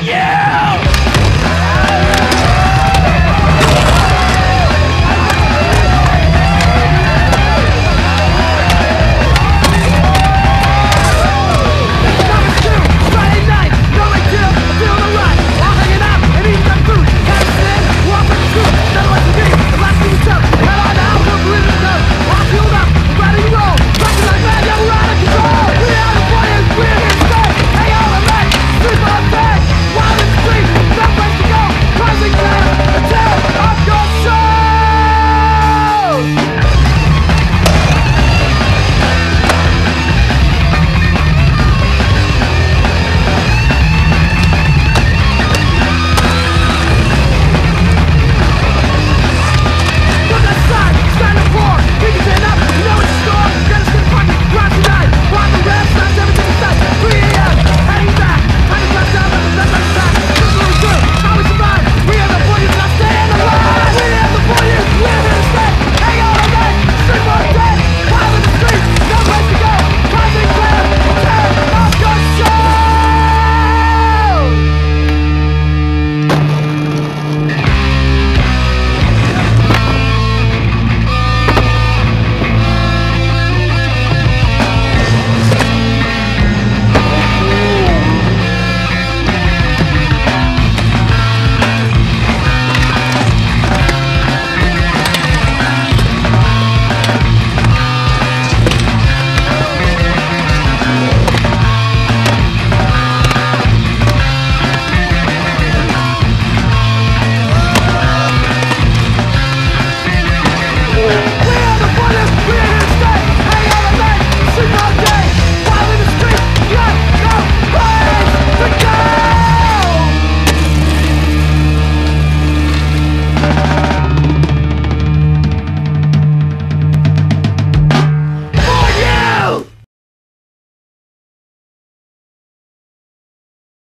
yeah!